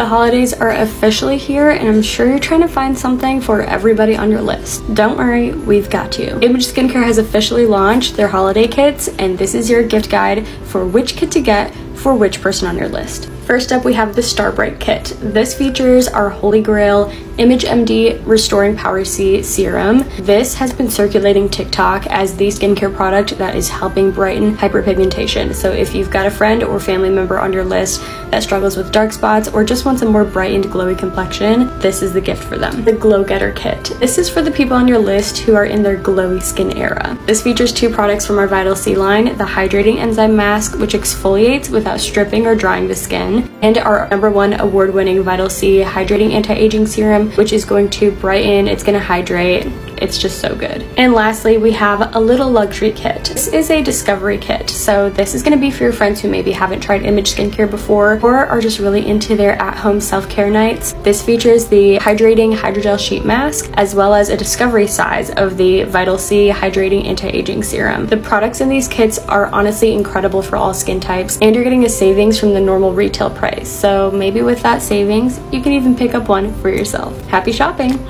The holidays are officially here and I'm sure you're trying to find something for everybody on your list. Don't worry, we've got you. Image Skincare has officially launched their holiday kits and this is your gift guide for which kit to get for which person on your list. First up, we have the Starbright Kit. This features our holy grail Image MD Restoring Power C Serum. This has been circulating TikTok as the skincare product that is helping brighten hyperpigmentation. So if you've got a friend or family member on your list that struggles with dark spots or just wants a more brightened, glowy complexion, this is the gift for them. The Glow Getter Kit. This is for the people on your list who are in their glowy skin era. This features two products from our Vital C line, the Hydrating Enzyme Mask, which exfoliates without stripping or drying the skin, and our number one award-winning Vital C Hydrating Anti-Aging Serum, which is going to brighten, it's going to hydrate, it's just so good. And lastly, we have a little luxury kit. This is a discovery kit. So this is gonna be for your friends who maybe haven't tried image skincare before or are just really into their at-home self-care nights. This features the hydrating hydrogel sheet mask as well as a discovery size of the Vital C hydrating anti-aging serum. The products in these kits are honestly incredible for all skin types and you're getting a savings from the normal retail price. So maybe with that savings, you can even pick up one for yourself. Happy shopping!